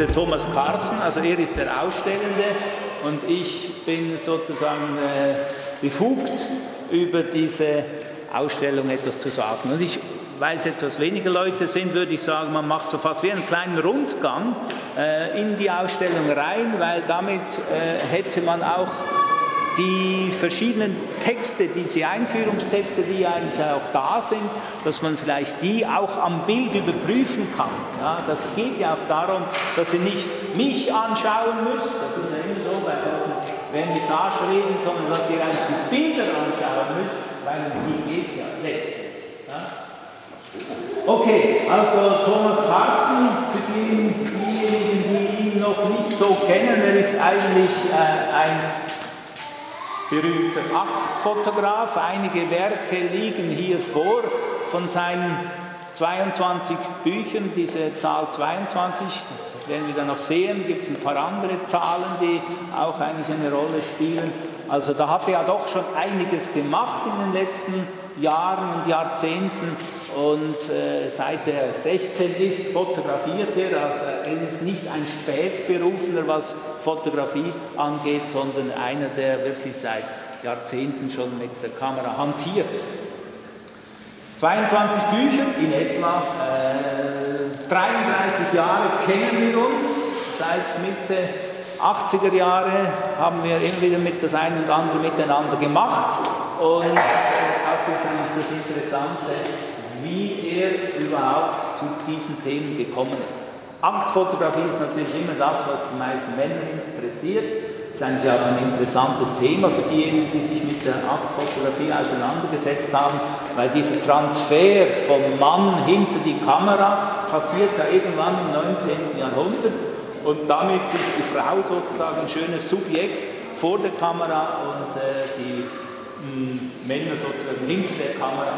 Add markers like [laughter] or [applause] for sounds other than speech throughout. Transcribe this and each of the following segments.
ist der Thomas Carsten, also er ist der Ausstellende und ich bin sozusagen äh, befugt, über diese Ausstellung etwas zu sagen. Und ich, weil es etwas weniger Leute sind, würde ich sagen, man macht so fast wie einen kleinen Rundgang äh, in die Ausstellung rein, weil damit äh, hätte man auch die verschiedenen Texte, diese Einführungstexte, die eigentlich auch da sind, dass man vielleicht die auch am Bild überprüfen kann. Ja, das geht ja auch darum, dass Sie nicht mich anschauen müssen, das ist ja immer so bei solchen Vernissage reden, sondern dass Sie eigentlich die Bilder anschauen müssen, weil um die geht es ja letztlich. Ja. Okay, also Thomas Carsten, für diejenigen, die ihn noch nicht so kennen, er ist eigentlich äh, ein berühmter Aktfotograf. Einige Werke liegen hier vor von seinen 22 Büchern, diese Zahl 22, das werden wir dann noch sehen, gibt es ein paar andere Zahlen, die auch eigentlich eine Rolle spielen. Also da hat er ja doch schon einiges gemacht in den letzten Jahren und Jahrzehnten und äh, seit er 16 ist, fotografiert er. Also er ist nicht ein Spätberufler, was Fotografie angeht, sondern einer, der wirklich seit Jahrzehnten schon mit der Kamera hantiert. 22 Bücher in etwa, äh, 33 Jahre kennen wir uns, seit Mitte 80er Jahre haben wir immer wieder mit das eine und andere miteinander gemacht und äh, das ist eigentlich das Interessante, wie er überhaupt zu diesen Themen gekommen ist. Aktfotografie ist natürlich immer das, was die meisten Männer interessiert. Das ist eigentlich auch ein interessantes Thema für diejenigen, die sich mit der Aktfotografie auseinandergesetzt haben, weil dieser Transfer vom Mann hinter die Kamera passiert ja irgendwann im 19. Jahrhundert und damit ist die Frau sozusagen ein schönes Subjekt vor der Kamera und äh, die mh, hm, Männer sozusagen hinter der Kamera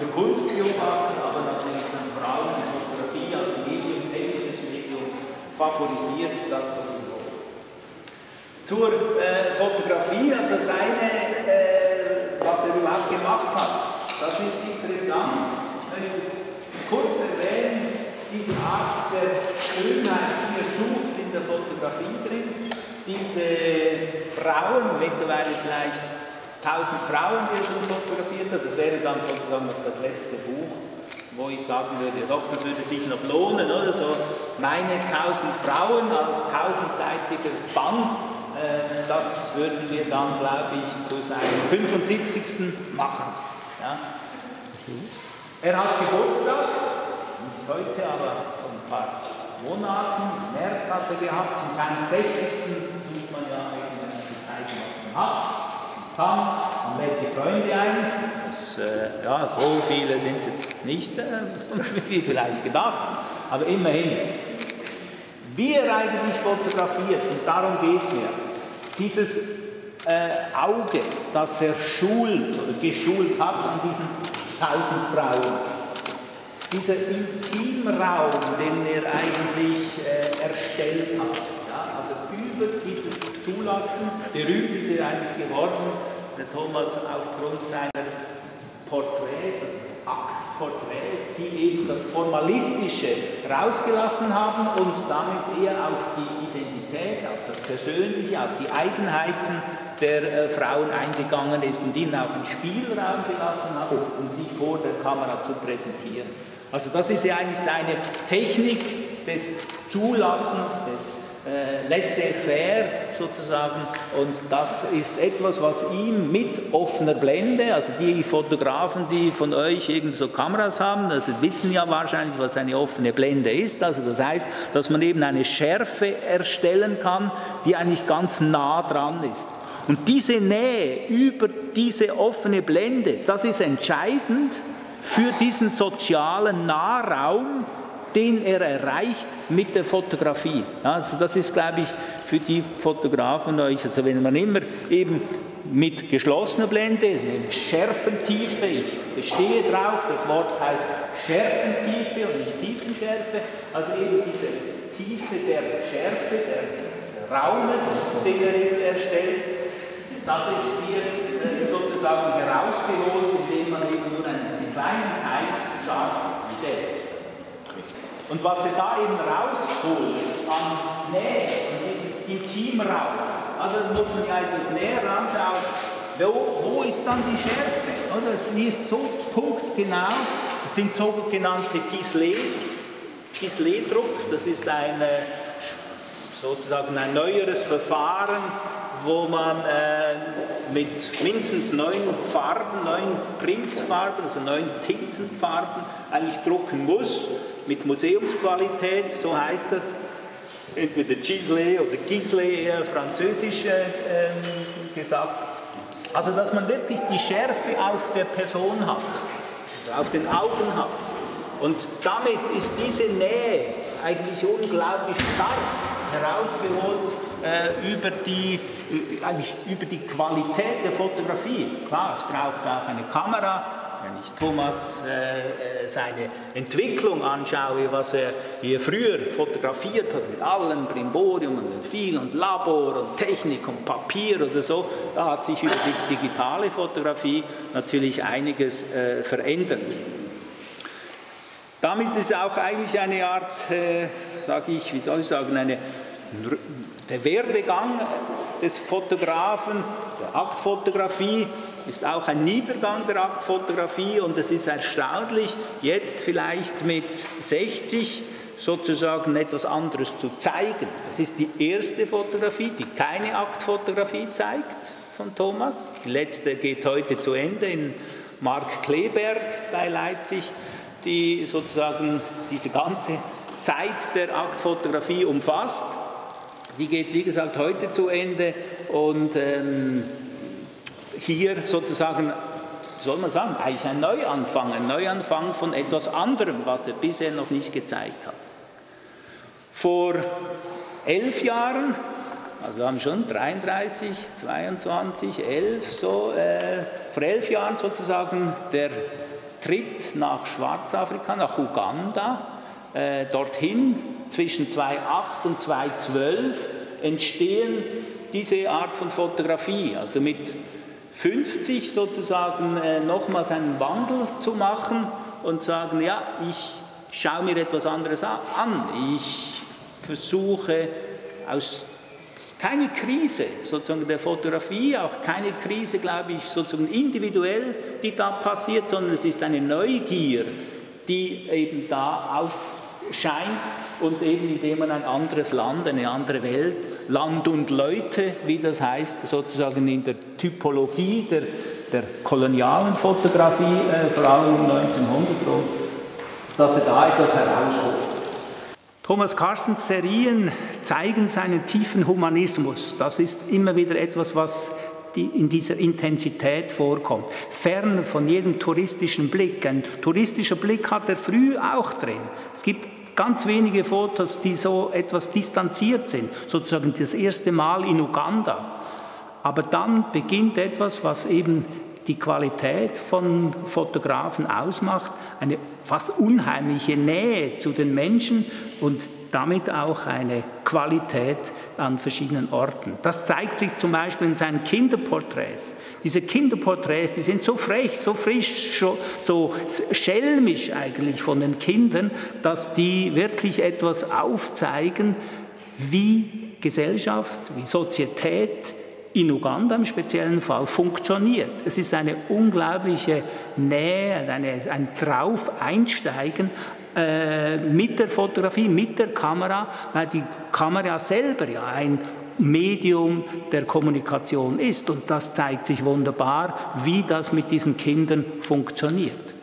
der Kunst beobachten, aber natürlich dann vor allem die Fotografie als Medium, technisches Medium favorisiert das sowieso. Zur äh, Fotografie, also seine, äh, was er überhaupt gemacht hat, das ist interessant. Ich möchte es kurz erwähnen, diese Art der Schönheit, die er sucht in der Fotografie drin, diese Frauen, mittlerweile vielleicht 1000 Frauen, die er schon fotografiert hat. Das wäre dann sozusagen noch das letzte Buch, wo ich sagen würde, doch, das würde sich noch lohnen, oder so. Meine 1000 Frauen als tausendseitiger Band, äh, das würden wir dann, glaube ich, zu seinem 75. machen. Ja. Er hat Geburtstag, nicht heute, aber vor ein paar Monaten, im März hat er gehabt, zu seinem 60. sucht man ja irgendwelche Zeichen, was man hat kann, man lädt die Freunde ein. Das, äh, ja, so viele sind es jetzt nicht, äh, [laughs] wie vielleicht gedacht, aber immerhin. Wie er eigentlich fotografiert, und darum geht es mir, dieses äh, Auge, das er schult oder geschult hat an diesen tausend Frauen, dieser Intimraum, den er eigentlich äh, erstellt hat, also über dieses Zulassen, berühmt ist er eigentlich geworden, der Thomas aufgrund seiner Porträts, Aktporträts, die eben das Formalistische rausgelassen haben und damit eher auf die Identität, auf das Persönliche, auf die Eigenheiten der äh, Frauen eingegangen ist und ihnen auch einen Spielraum gelassen hat, um sich vor der Kamera zu präsentieren. Also das ist ja eigentlich seine Technik des Zulassens, des äh, laissez-faire sozusagen und das ist etwas, was ihm mit offener Blende, also die Fotografen, die von euch irgend so Kameras haben, also wissen ja wahrscheinlich, was eine offene Blende ist, also das heißt, dass man eben eine Schärfe erstellen kann, die eigentlich ganz nah dran ist. Und diese Nähe über diese offene Blende, das ist entscheidend für diesen sozialen Nahraum, den er erreicht mit der Fotografie. Also das ist, glaube ich, für die Fotografen also wenn man immer eben mit geschlossener Blende, Schärfentiefe, ich bestehe drauf, das Wort heißt Schärfentiefe und nicht Tiefenschärfe, also eben diese Tiefe der Schärfe, des Raumes, den er erstellt, das ist hier äh, sozusagen herausgeholt, indem man eben nur einen kleinen Teil scharf stellt. Und was er da eben rausholt an Nähe, in diesem Intimraum, also muss man ja etwas näher anschauen, wo, wo ist dann die Schärfe? Oder? Sie ist so punktgenau, es sind sogenannte Gislets, Gislet-Druck, das ist ein, sozusagen ein neueres Verfahren, wo man äh, mit mindestens neun Farben, neun Printfarben, also neun Tintenfarben eigentlich drucken muss, mit Museumsqualität, so heißt das, entweder Gisley oder Gisley, eher französisch äh, ähm, gesagt. Also dass man wirklich die Schärfe auf der Person hat, auf den Augen hat. Und damit ist diese Nähe eigentlich unglaublich stark herausgeholt äh, über, die, äh, eigentlich über die Qualität der Fotografie. Klar, es braucht auch eine Kamera. Wenn ich Thomas äh, äh, seine Entwicklung anschaue, was er hier früher fotografiert hat, mit allem Brimborium und viel und Labor und Technik und Papier oder so, da hat sich über die digitale Fotografie natürlich einiges äh, verändert. Damit ist auch eigentlich eine Art, äh, sage ich, wie soll ich sagen, eine, der Werdegang des Fotografen, der Aktfotografie, ist auch ein Niedergang der Aktfotografie und es ist erstaunlich, jetzt vielleicht mit 60 sozusagen etwas anderes zu zeigen. Das ist die erste Fotografie, die keine Aktfotografie zeigt von Thomas. Die letzte geht heute zu Ende in Mark Kleberg bei Leipzig die sozusagen diese ganze Zeit der Aktfotografie umfasst. Die geht, wie gesagt, heute zu Ende und ähm, hier sozusagen, soll man sagen, eigentlich ein Neuanfang, ein Neuanfang von etwas anderem, was er bisher noch nicht gezeigt hat. Vor elf Jahren, also wir haben schon 33, 22, 11, so, äh, vor elf Jahren sozusagen der Tritt nach Schwarzafrika, nach Uganda. Äh, dorthin zwischen 2008 und 2012 entstehen diese Art von Fotografie, also mit 50 sozusagen äh, nochmals einen Wandel zu machen und sagen, ja, ich schaue mir etwas anderes an. Ich versuche aus keine Krise sozusagen der Fotografie, auch keine Krise, glaube ich, sozusagen individuell, die da passiert, sondern es ist eine Neugier, die eben da aufscheint und eben indem man ein anderes Land, eine andere Welt, Land und Leute, wie das heißt, sozusagen in der Typologie der, der kolonialen Fotografie, äh, vor allem um 1900, dass er da etwas herausholt. Thomas Carstens Serien zeigen seinen tiefen Humanismus. Das ist immer wieder etwas, was in dieser Intensität vorkommt. Fern von jedem touristischen Blick. Ein touristischer Blick hat er früh auch drin. Es gibt ganz wenige Fotos, die so etwas distanziert sind, sozusagen das erste Mal in Uganda. Aber dann beginnt etwas, was eben die Qualität von Fotografen ausmacht, eine fast unheimliche Nähe zu den Menschen und damit auch eine Qualität an verschiedenen Orten. Das zeigt sich zum Beispiel in seinen Kinderporträts. Diese Kinderporträts, die sind so frech, so frisch, so schelmisch eigentlich von den Kindern, dass die wirklich etwas aufzeigen, wie Gesellschaft, wie Sozietät in Uganda im speziellen Fall funktioniert. Es ist eine unglaubliche Nähe, eine, ein Drauf-Einsteigen äh, mit der Fotografie, mit der Kamera, weil die Kamera selber ja ein Medium der Kommunikation ist. Und das zeigt sich wunderbar, wie das mit diesen Kindern funktioniert.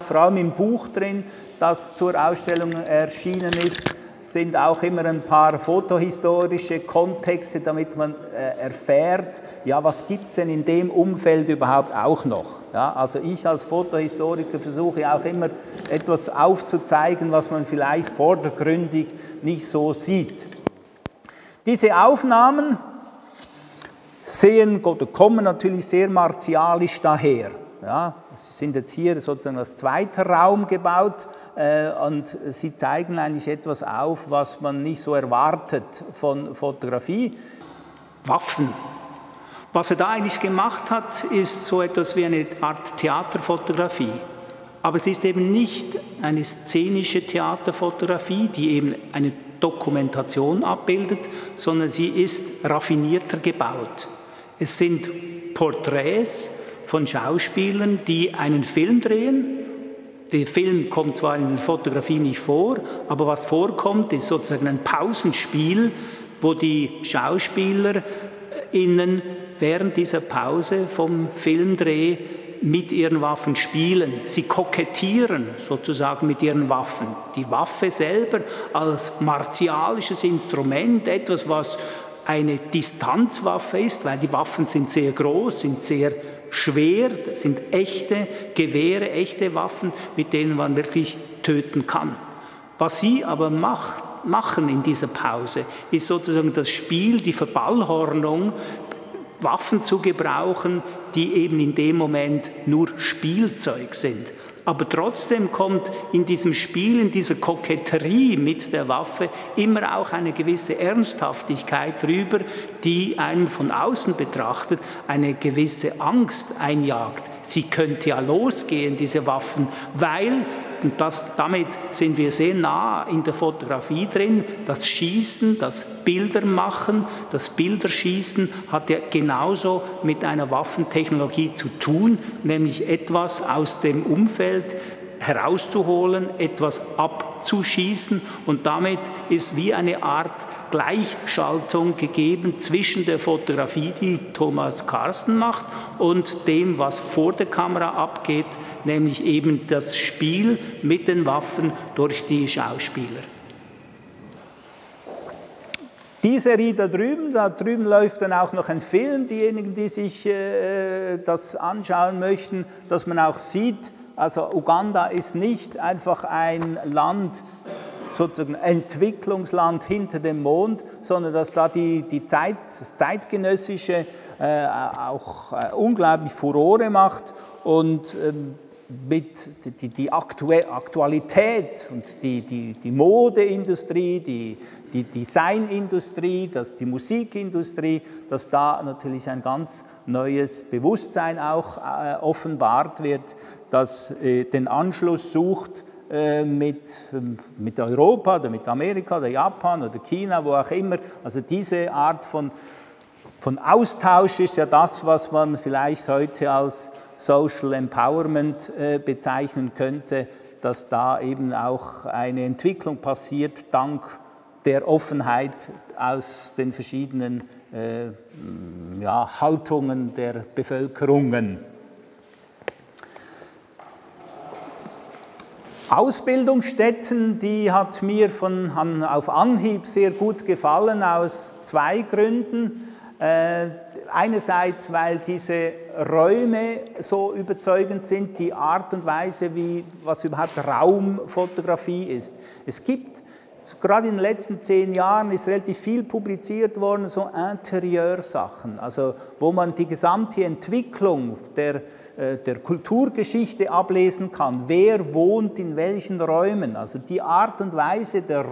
Vor allem im Buch drin, das zur Ausstellung erschienen ist, sind auch immer ein paar fotohistorische Kontexte, damit man äh, erfährt, ja, was gibt es denn in dem Umfeld überhaupt auch noch. Ja, also ich als Fotohistoriker versuche auch immer etwas aufzuzeigen, was man vielleicht vordergründig nicht so sieht. Diese Aufnahmen sehen oder kommen natürlich sehr martialisch daher. Ja, sie sind jetzt hier sozusagen als zweiter Raum gebaut äh, und sie zeigen eigentlich etwas auf, was man nicht so erwartet von Fotografie. Waffen. Was er da eigentlich gemacht hat, ist so etwas wie eine Art Theaterfotografie. Aber es ist eben nicht eine szenische Theaterfotografie, die eben eine Dokumentation abbildet, sondern sie ist raffinierter gebaut. Es sind Porträts von Schauspielern, die einen Film drehen. Der Film kommt zwar in der Fotografie nicht vor, aber was vorkommt, ist sozusagen ein Pausenspiel, wo die Schauspieler innen während dieser Pause vom Filmdreh mit ihren Waffen spielen. Sie kokettieren sozusagen mit ihren Waffen. Die Waffe selber als martialisches Instrument, etwas, was eine Distanzwaffe ist, weil die Waffen sind sehr groß, sind sehr schwer, sind echte Gewehre, echte Waffen, mit denen man wirklich töten kann. Was sie aber macht, machen in dieser Pause, ist sozusagen das Spiel, die Verballhornung Waffen zu gebrauchen, die eben in dem Moment nur Spielzeug sind. Aber trotzdem kommt in diesem Spiel, in dieser Koketterie mit der Waffe immer auch eine gewisse Ernsthaftigkeit drüber, die einem von außen betrachtet eine gewisse Angst einjagt. Sie könnte ja losgehen, diese Waffen, weil und das, damit sind wir sehr nah in der Fotografie drin. Das Schießen, das Bildermachen, das Bilderschießen hat ja genauso mit einer Waffentechnologie zu tun, nämlich etwas aus dem Umfeld herauszuholen, etwas abzuschießen und damit ist wie eine Art Gleichschaltung gegeben zwischen der Fotografie, die Thomas Carsten macht, und dem, was vor der Kamera abgeht, nämlich eben das Spiel mit den Waffen durch die Schauspieler. Die Serie da drüben, da drüben läuft dann auch noch ein Film, diejenigen, die sich äh, das anschauen möchten, dass man auch sieht, also Uganda ist nicht einfach ein Land, sozusagen Entwicklungsland hinter dem Mond, sondern dass da die, die Zeit, das zeitgenössische äh, auch äh, unglaublich Furore macht und ähm, mit die, die Aktualität und die, die, die Modeindustrie, die, die Designindustrie, das, die Musikindustrie, dass da natürlich ein ganz neues Bewusstsein auch äh, offenbart wird, das äh, den Anschluss sucht äh, mit, ähm, mit Europa oder mit Amerika oder Japan oder China, wo auch immer. Also diese Art von, von Austausch ist ja das, was man vielleicht heute als Social Empowerment äh, bezeichnen könnte, dass da eben auch eine Entwicklung passiert dank der Offenheit aus den verschiedenen äh, ja, Haltungen der Bevölkerungen. Ausbildungsstätten, die hat mir von, auf Anhieb sehr gut gefallen, aus zwei Gründen. Äh, einerseits, weil diese Räume so überzeugend sind, die Art und Weise, wie, was überhaupt Raumfotografie ist. Es gibt, gerade in den letzten zehn Jahren ist relativ viel publiziert worden, so Interieursachen, also wo man die gesamte Entwicklung der der Kulturgeschichte ablesen kann, wer wohnt in welchen Räumen. Also die Art und Weise der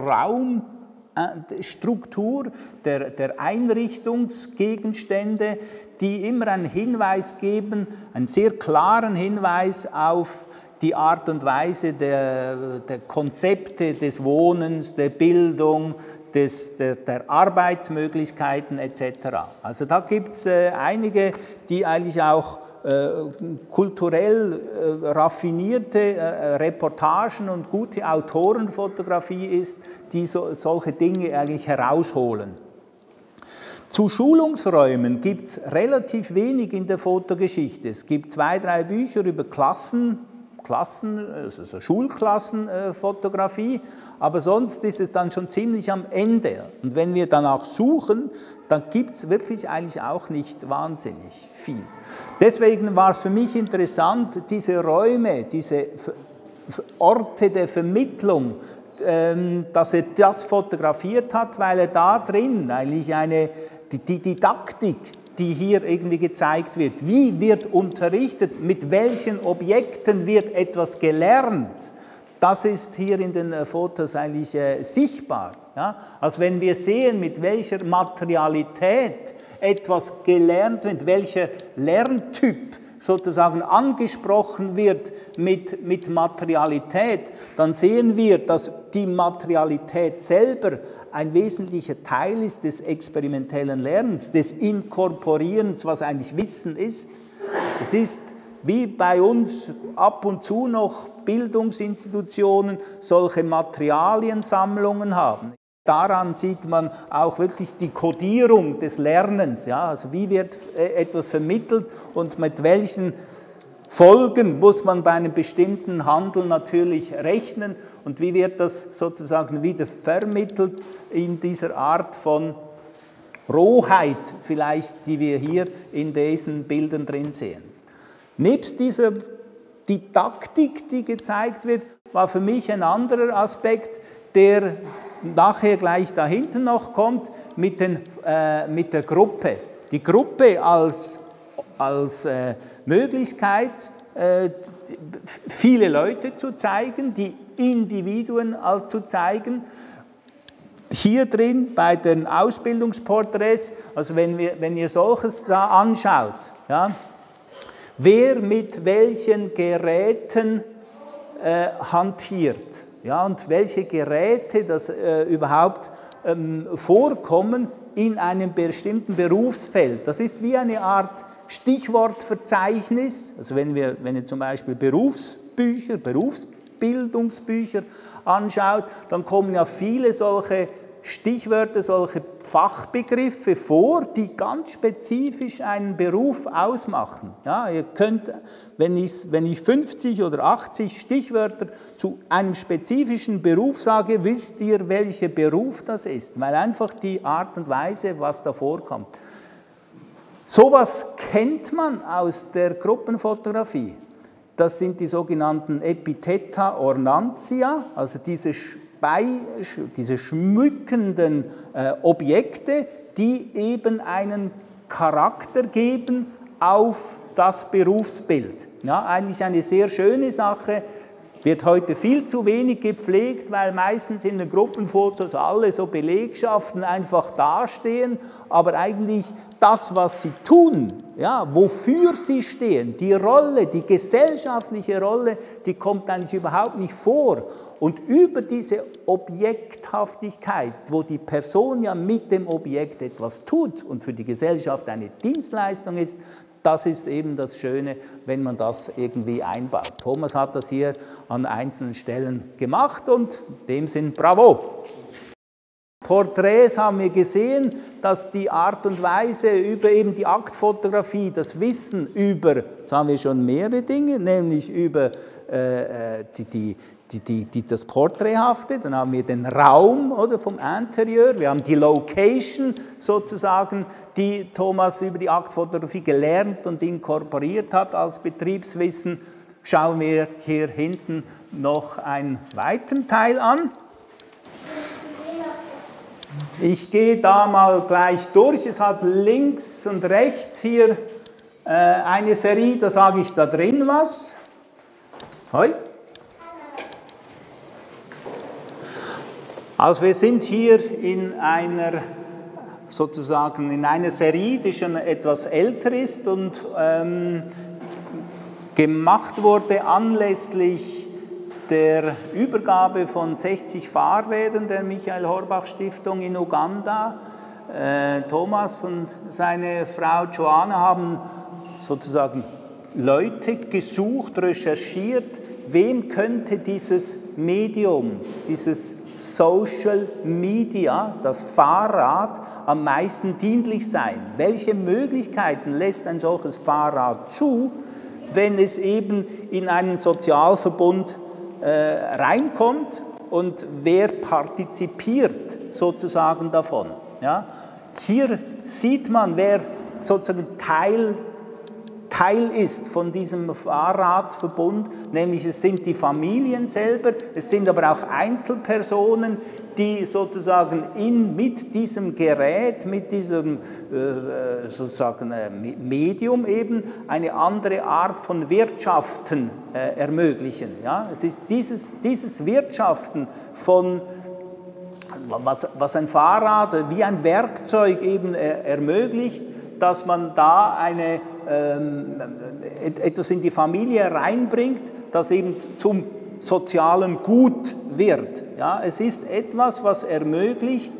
Raumstruktur, der, der Einrichtungsgegenstände, die immer einen Hinweis geben, einen sehr klaren Hinweis auf die Art und Weise der, der Konzepte des Wohnens, der Bildung, des, der, der, Arbeitsmöglichkeiten etc. Also da gibt es äh, einige, die eigentlich auch äh, kulturell äh, raffinierte äh, Reportagen und gute Autorenfotografie ist, die so, solche Dinge eigentlich herausholen. Zu Schulungsräumen gibt es relativ wenig in der Fotogeschichte. Es gibt zwei, drei Bücher über Klassen, Klassen also Schulklassenfotografie, aber sonst ist es dann schon ziemlich am Ende. Und wenn wir danach suchen, dann gibt es wirklich eigentlich auch nicht wahnsinnig viel. Deswegen war es für mich interessant, diese Räume, diese Orte der Vermittlung, ähm, dass er das fotografiert hat, weil er da drin eigentlich eine, die Didaktik, die hier irgendwie gezeigt wird, wie wird unterrichtet, mit welchen Objekten wird etwas gelernt, das ist hier in den äh, Fotos eigentlich äh, sichtbar. Ja? Also wenn wir sehen, mit welcher Materialität etwas gelernt wird, welcher Lerntyp sozusagen angesprochen wird mit, mit Materialität, dann sehen wir, dass die Materialität selber ein wesentlicher Teil ist des experimentellen Lernens, des Inkorporierens, was eigentlich Wissen ist. Es ist wie bei uns ab und zu noch Bildungsinstitutionen solche Materialiensammlungen haben. Daran sieht man auch wirklich die Kodierung des Lernens. Ja? Also wie wird äh, etwas vermittelt und mit welchen Folgen muss man bei einem bestimmten Handel natürlich rechnen und wie wird das sozusagen wieder vermittelt in dieser Art von Rohheit vielleicht, die wir hier in diesen Bildern drin sehen. Nebst dieser Didaktik, die gezeigt wird, war für mich ein anderer Aspekt, der nachher gleich da hinten noch kommt, mit, den, äh, mit der Gruppe. Die Gruppe als, als äh, Möglichkeit, äh, viele Leute zu zeigen, die Individuen zu zeigen. Hier drin bei den Ausbildungsporträts, also wenn, wir, wenn ihr solches da anschaut, ja, wer mit welchen Geräten äh, hantiert ja, und welche Geräte das äh, überhaupt ähm, vorkommen in einem bestimmten Berufsfeld. Das ist wie eine Art Stichwortverzeichnis. Also wenn, wir, wenn ihr zum Beispiel Berufsbücher, Berufsbildungsbücher anschaut, dann kommen ja viele solche Stichwörter, solche Fachbegriffe vor, die ganz spezifisch einen Beruf ausmachen. Ja, ihr könnt, wenn ich, wenn ich 50 oder 80 Stichwörter zu einem spezifischen Beruf sage, wisst ihr, welcher Beruf das ist, weil einfach die Art und Weise, was da vorkommt. Sowas kennt man aus der Gruppenfotografie. Das sind die sogenannten Epitheta ornantia, also diese bei, diese schmückenden äh, Objekte, die eben einen Charakter geben auf das Berufsbild. Ja, eigentlich eine sehr schöne Sache, wird heute viel zu wenig gepflegt, weil meistens in den Gruppenfotos alle so Belegschaften einfach dastehen, aber eigentlich das, was sie tun, ja, wofür sie stehen, die Rolle, die gesellschaftliche Rolle, die kommt eigentlich überhaupt nicht vor. Und über diese Objekthaftigkeit, wo die Person ja mit dem Objekt etwas tut und für die Gesellschaft eine Dienstleistung ist, das ist eben das Schöne, wenn man das irgendwie einbaut. Thomas hat das hier an einzelnen Stellen gemacht und dem sind bravo. Porträts haben wir gesehen, dass die Art und Weise über eben die Aktfotografie, das Wissen über, jetzt haben wir schon mehrere Dinge, nämlich über äh, äh die, die, die, die, die, das Porträthafte, dann haben wir den Raum oder, vom Interieur, wir haben die Location sozusagen, die Thomas über die Aktfotografie gelernt und inkorporiert hat als Betriebswissen. Schauen wir hier hinten noch einen weiteren Teil an. Ich gehe da mal gleich durch. Es hat links und rechts hier äh, eine Serie, da sage ich da drin was. Hoi. Also wir sind hier in einer sozusagen in einer Serie, die schon etwas älter ist und ähm, gemacht wurde anlässlich der Übergabe von 60 Fahrrädern der Michael Horbach Stiftung in Uganda. Äh, Thomas und seine Frau Joanna haben sozusagen Leute gesucht, recherchiert, wem könnte dieses Medium, dieses Social Media, das Fahrrad, am meisten dienlich sein? Welche Möglichkeiten lässt ein solches Fahrrad zu, wenn es eben in einen Sozialverbund äh, reinkommt und wer partizipiert sozusagen davon? Ja? Hier sieht man, wer sozusagen Teil Teil ist von diesem Fahrradverbund, nämlich es sind die Familien selber, es sind aber auch Einzelpersonen, die sozusagen in, mit diesem Gerät, mit diesem äh, sozusagen äh, Medium eben eine andere Art von Wirtschaften äh, ermöglichen. Ja? Es ist dieses, dieses Wirtschaften von was, was ein Fahrrad wie ein Werkzeug eben ermöglicht, dass man da eine ähm, etwas in die Familie reinbringt, das eben zum sozialen Gut wird. Ja, es ist etwas, was ermöglicht,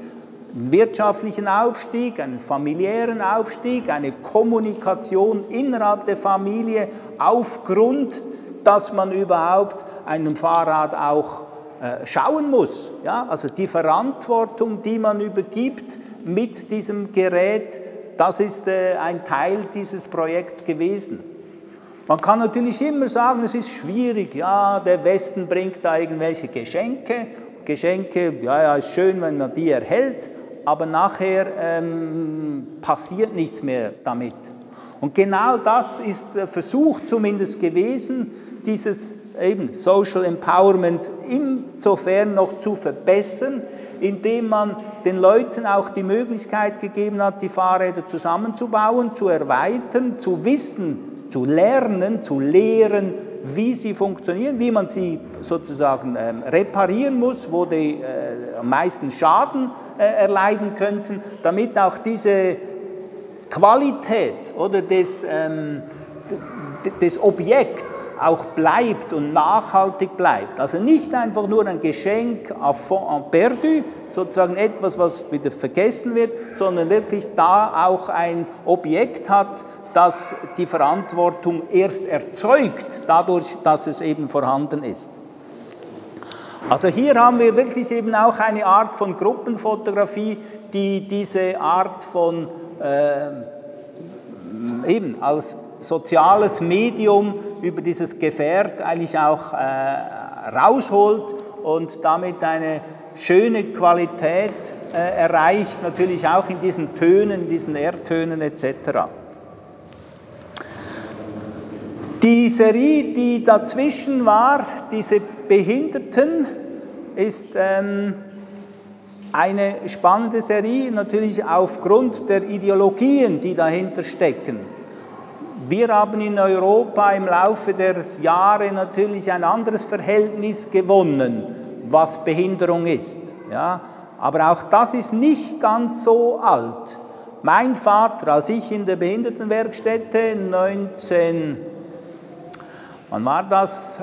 einen wirtschaftlichen Aufstieg, einen familiären Aufstieg, eine Kommunikation innerhalb der Familie aufgrund, dass man überhaupt einem Fahrrad auch äh, schauen muss. Ja? Also die Verantwortung, die man übergibt mit diesem Gerät, das ist äh, ein Teil dieses Projekts gewesen. Man kann natürlich immer sagen, es ist schwierig, ja, der Westen bringt da irgendwelche Geschenke. Geschenke, ja, ja, ist schön, wenn man die erhält, aber nachher ähm, passiert nichts mehr damit. Und genau das ist der Versuch zumindest gewesen, dieses eben Social Empowerment insofern noch zu verbessern, indem man den Leuten auch die Möglichkeit gegeben hat, die Fahrräder zusammenzubauen, zu erweitern, zu wissen, zu lernen, zu lehren, wie sie funktionieren, wie man sie sozusagen ähm, reparieren muss, wo die äh, am meisten Schaden äh, erleiden könnten, damit auch diese Qualität oder des ähm, des Objekts auch bleibt und nachhaltig bleibt. Also nicht einfach nur ein Geschenk à fond en perdu, sozusagen etwas, was wieder vergessen wird, sondern wirklich da auch ein Objekt hat, das die Verantwortung erst erzeugt, dadurch, dass es eben vorhanden ist. Also hier haben wir wirklich eben auch eine Art von Gruppenfotografie, die diese Art von äh, eben als soziales Medium über dieses Gefährt eigentlich auch äh, rausholt und damit eine schöne Qualität äh, erreicht, natürlich auch in diesen Tönen, diesen Erdtönen etc. Die Serie, die dazwischen war, diese Behinderten, ist ähm, eine spannende Serie, natürlich aufgrund der Ideologien, die dahinter stecken. Wir haben in Europa im Laufe der Jahre natürlich ein anderes Verhältnis gewonnen, was Behinderung ist. Ja? Aber auch das ist nicht ganz so alt. Mein Vater, als ich in der Behindertenwerkstätte 19, wann war das,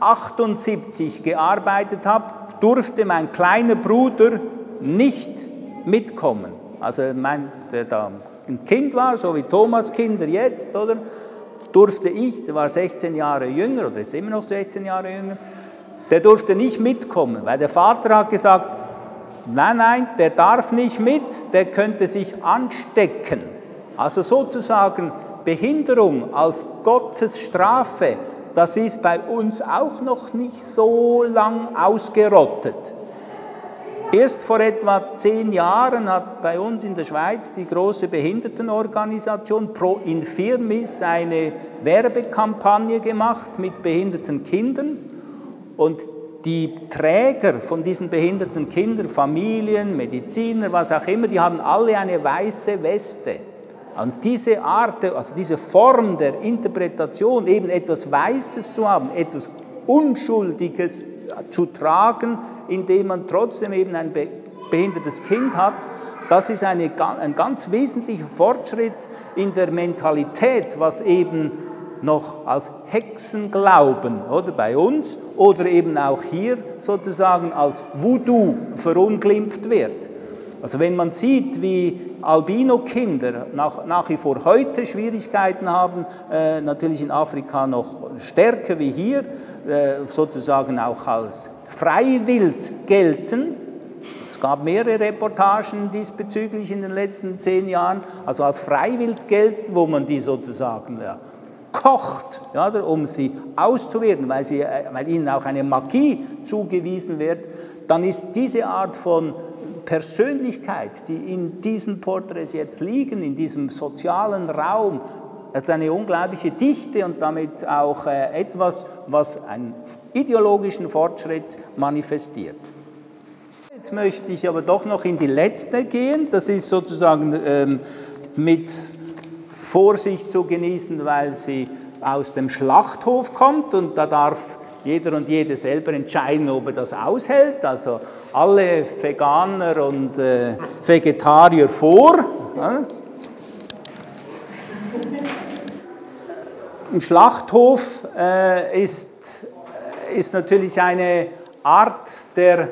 78 gearbeitet habe, durfte mein kleiner Bruder nicht mitkommen. Also mein, der, der ein Kind war, so wie Thomas Kinder jetzt, oder? Durfte ich, der war 16 Jahre jünger oder ist immer noch 16 Jahre jünger, der durfte nicht mitkommen, weil der Vater hat gesagt, nein, nein, der darf nicht mit, der könnte sich anstecken. Also sozusagen Behinderung als Gottes Strafe, das ist bei uns auch noch nicht so lang ausgerottet. Erst vor etwa zehn Jahren hat bei uns in der Schweiz die große Behindertenorganisation Pro Infirmis eine Werbekampagne gemacht mit behinderten Kindern und die Träger von diesen behinderten Kindern, Familien, Mediziner, was auch immer, die haben alle eine weiße Weste. Und diese Art, also diese Form der Interpretation, eben etwas Weißes zu haben, etwas Unschuldiges zu tragen, indem man trotzdem eben ein behindertes Kind hat, das ist eine, ein ganz wesentlicher Fortschritt in der Mentalität, was eben noch als Hexenglauben oder bei uns oder eben auch hier sozusagen als Voodoo verunglimpft wird. Also wenn man sieht, wie Albino-Kinder nach, nach wie vor heute Schwierigkeiten haben, äh, natürlich in Afrika noch stärker wie hier, äh, sozusagen auch als freiwillig gelten. Es gab mehrere Reportagen diesbezüglich in den letzten zehn Jahren, also als freiwillig gelten, wo man die sozusagen ja, kocht, ja, um sie auszuwerten, weil, sie, äh, weil ihnen auch eine Magie zugewiesen wird, dann ist diese Art von Persönlichkeit, die in diesen Porträts jetzt liegen, in diesem sozialen Raum, hat eine unglaubliche Dichte und damit auch äh, etwas, was einen ideologischen Fortschritt manifestiert. Jetzt möchte ich aber doch noch in die letzte gehen. Das ist sozusagen ähm, mit Vorsicht zu genießen, weil sie aus dem Schlachthof kommt und da darf jeder und jede selber entscheiden, ob er das aushält. Also alle Veganer und äh, Vegetarier vor. Ja. Im Schlachthof äh, ist, ist natürlich eine Art der,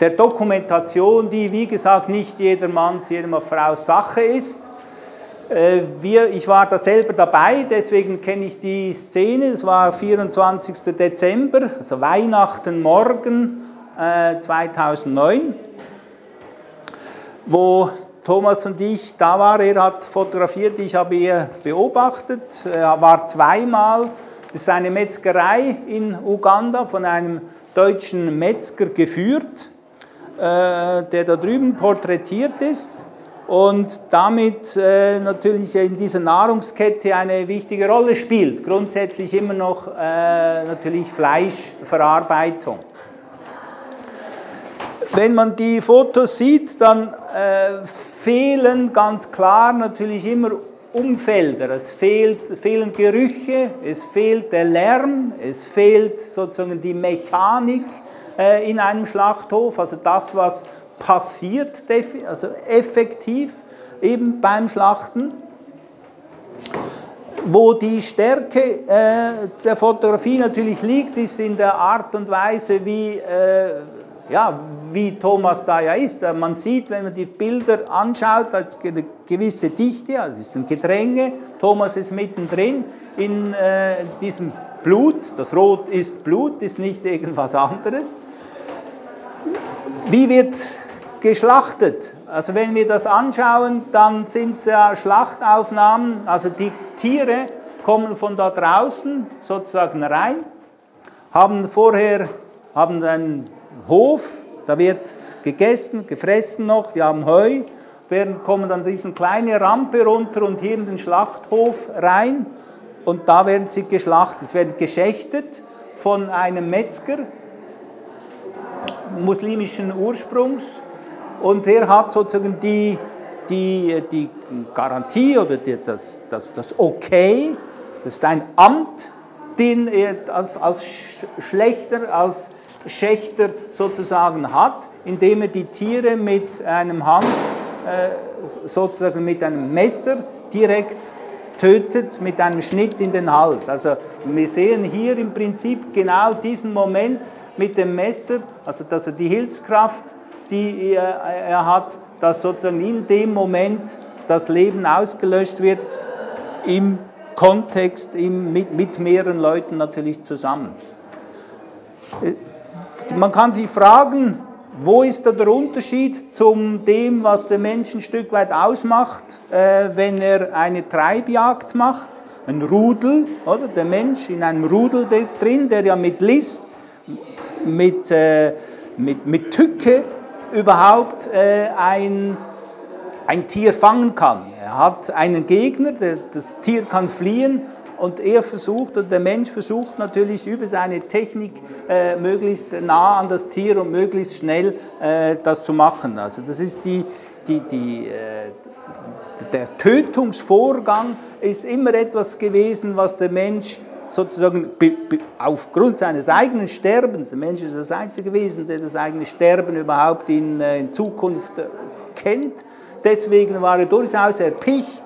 der Dokumentation, die wie gesagt nicht jedermanns, jeder Frau Sache ist. Äh, wir, ich war da selber dabei, deswegen kenne ich die Szene. Es war 24. Dezember, also Weihnachten morgen äh, 2009, wo Thomas und ich da waren. Er hat fotografiert, ich habe ihn beobachtet. Er war zweimal. Das ist eine Metzgerei in Uganda von einem deutschen Metzger geführt, äh, der da drüben porträtiert ist und damit äh, natürlich in dieser Nahrungskette eine wichtige Rolle spielt. Grundsätzlich immer noch äh, natürlich Fleischverarbeitung. Wenn man die Fotos sieht, dann äh, fehlen ganz klar natürlich immer Umfelder. Es fehlt, fehlen Gerüche, es fehlt der Lärm, es fehlt sozusagen die Mechanik äh, in einem Schlachthof, also das, was passiert, also effektiv eben beim Schlachten. Wo die Stärke äh, der Fotografie natürlich liegt, ist in der Art und Weise, wie, äh, ja, wie Thomas da ja ist. Äh, man sieht, wenn man die Bilder anschaut, ist eine gewisse Dichte, also es ist ein Gedränge. Thomas ist mittendrin in äh, diesem Blut. Das Rot ist Blut, ist nicht irgendwas anderes. Wie wird geschlachtet. Also wenn wir das anschauen, dann sind es ja Schlachtaufnahmen, also die Tiere kommen von da draußen sozusagen rein, haben vorher haben einen Hof, da wird gegessen, gefressen noch, die haben Heu, werden, kommen dann diesen kleine Rampe runter und hier in den Schlachthof rein. Und da werden sie geschlachtet. Es werden geschächtet von einem Metzger muslimischen Ursprungs. Und er hat sozusagen die, die, die Garantie oder die, das, das, das Okay, das ist ein Amt, den er als, als Schlechter, als Schächter sozusagen hat, indem er die Tiere mit einem Hand, äh, sozusagen mit einem Messer direkt tötet, mit einem Schnitt in den Hals. Also wir sehen hier im Prinzip genau diesen Moment mit dem Messer, also dass er die Hilfskraft die er, er hat, dass sozusagen in dem Moment das Leben ausgelöscht wird, im Kontext im, mit, mit mehreren Leuten natürlich zusammen. Man kann sich fragen, wo ist da der Unterschied zum dem, was der Mensch ein Stück weit ausmacht, äh, wenn er eine Treibjagd macht? Ein Rudel, oder? Der Mensch in einem Rudel drin, der ja mit List, mit, äh, mit, mit Tücke überhaupt äh, ein, ein Tier fangen kann. Er hat einen Gegner, der, das Tier kann fliehen und er versucht, oder der Mensch versucht natürlich über seine Technik äh, möglichst nah an das Tier und möglichst schnell äh, das zu machen. Also das ist die, die, die, äh, der Tötungsvorgang ist immer etwas gewesen, was der Mensch sozusagen aufgrund seines eigenen Sterbens, der Mensch ist das einzige Wesen, der das eigene Sterben überhaupt in, äh, in Zukunft äh, kennt. Deswegen war er durchaus erpicht,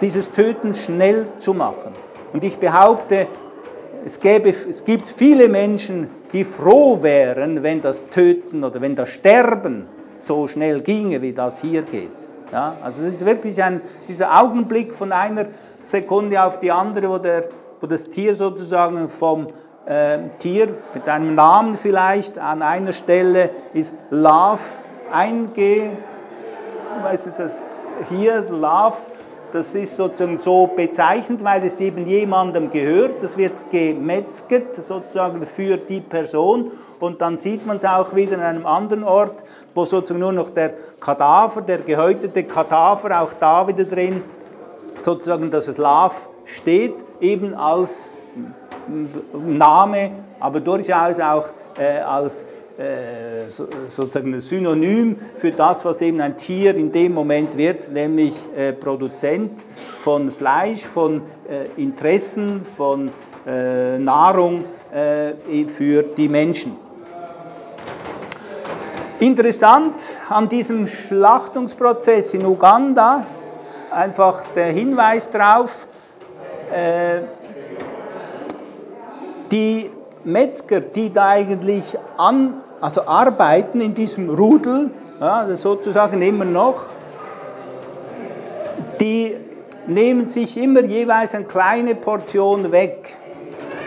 dieses Töten schnell zu machen. Und ich behaupte, es, gäbe, es gibt viele Menschen, die froh wären, wenn das Töten oder wenn das Sterben so schnell ginge, wie das hier geht. Ja, also das ist wirklich ein, dieser Augenblick von einer Sekunde auf die andere, wo der wo das Tier sozusagen vom äh, Tier mit einem Namen vielleicht an einer Stelle ist Love einge, weißt du das, hier Love, das ist sozusagen so bezeichnend, weil es eben jemandem gehört, das wird gemetzget sozusagen für die Person. Und dann sieht man es auch wieder an einem anderen Ort, wo sozusagen nur noch der Kadaver, der gehäutete Kadaver, auch da wieder drin, sozusagen, dass es Love steht eben als Name, aber durchaus auch äh, als so, sozusagen ein Synonym für das, was eben ein Tier in dem Moment wird, nämlich äh, Produzent von Fleisch, von äh, Interessen, von äh, Nahrung äh, für die Menschen. Interessant an diesem Schlachtungsprozess in Uganda, einfach der Hinweis darauf, Äh, die Metzger, die da eigentlich an, also arbeiten in diesem Rudel, ja, sozusagen immer noch, die nehmen sich immer jeweils eine kleine Portion weg.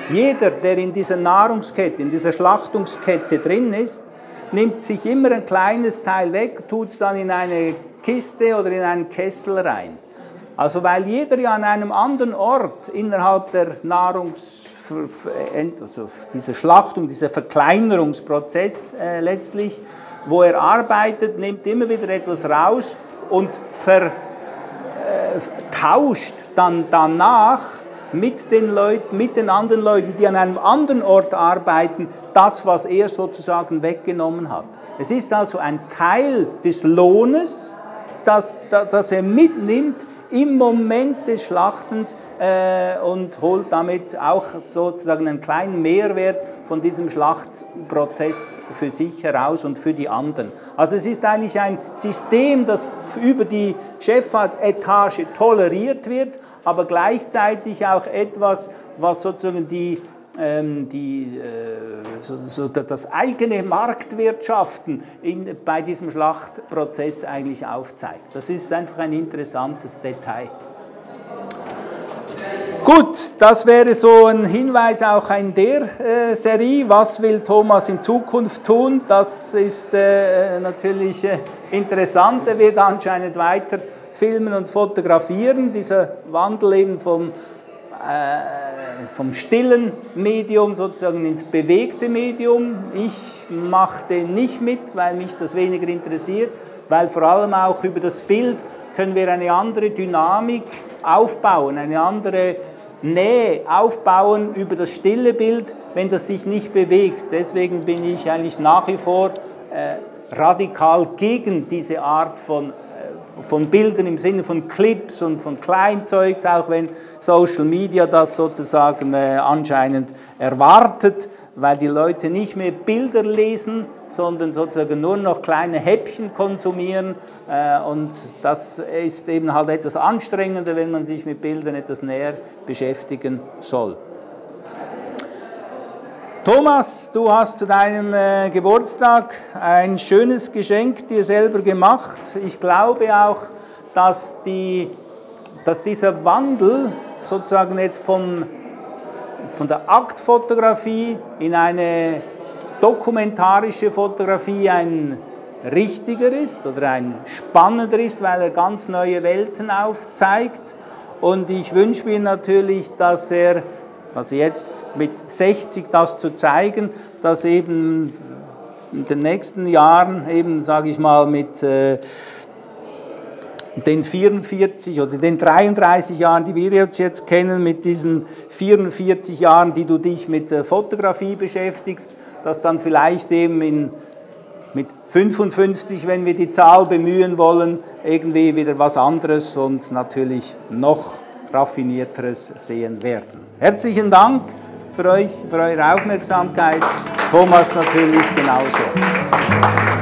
Jeder, der in dieser Nahrungskette, in dieser Schlachtungskette drin ist, nimmt sich immer ein kleines Teil weg, tut es dann in eine Kiste oder in einen Kessel rein. Also weil jeder ja an einem anderen Ort innerhalb der Nahrungs also dieser Schlachtung, dieser Verkleinerungsprozess äh, letztlich, wo er arbeitet, nimmt immer wieder etwas raus und vertauscht äh, dann danach mit den Leuten, mit den anderen Leuten, die an einem anderen Ort arbeiten, das, was er sozusagen weggenommen hat. Es ist also ein Teil des Lohnes, das, das er mitnimmt im Moment des Schlachtens äh, und holt damit auch sozusagen einen kleinen Mehrwert von diesem Schlachtprozess für sich heraus und für die anderen. Also es ist eigentlich ein System, das über die Chefatage toleriert wird, aber gleichzeitig auch etwas, was sozusagen die die, äh, so, so das eigene Marktwirtschaften in, bei diesem Schlachtprozess eigentlich aufzeigt. Das ist einfach ein interessantes Detail. Gut, das wäre so ein Hinweis auch in der äh, Serie. Was will Thomas in Zukunft tun? Das ist äh, natürlich äh, interessant. Er wird anscheinend weiter filmen und fotografieren. Dieser Wandel eben vom äh, vom stillen Medium sozusagen ins bewegte Medium. Ich mache den nicht mit, weil mich das weniger interessiert, weil vor allem auch über das Bild können wir eine andere Dynamik aufbauen, eine andere Nähe aufbauen über das stille Bild, wenn das sich nicht bewegt. Deswegen bin ich eigentlich nach wie vor äh, radikal gegen diese Art von von Bildern im Sinne von Clips und von Kleinzeugs, auch wenn Social Media das sozusagen äh, anscheinend erwartet, weil die Leute nicht mehr Bilder lesen, sondern sozusagen nur noch kleine Häppchen konsumieren. Äh, und das ist eben halt etwas anstrengender, wenn man sich mit Bildern etwas näher beschäftigen soll. Thomas, du hast zu deinem äh, Geburtstag ein schönes Geschenk dir selber gemacht. Ich glaube auch, dass, die, dass dieser Wandel sozusagen jetzt von, von der Aktfotografie in eine dokumentarische Fotografie ein richtiger ist oder ein spannender ist, weil er ganz neue Welten aufzeigt. Und ich wünsche mir natürlich, dass er also jetzt mit 60 das zu zeigen, dass eben in den nächsten Jahren eben, sage ich mal, mit äh, den 44 oder den 33 Jahren, die wir jetzt, jetzt kennen, mit diesen 44 Jahren, die du dich mit Fotografie beschäftigst, dass dann vielleicht eben in, mit 55, wenn wir die Zahl bemühen wollen, irgendwie wieder was anderes und natürlich noch raffinierteres sehen werden. Herzlichen Dank für euch, für eure Aufmerksamkeit. Thomas natürlich genauso.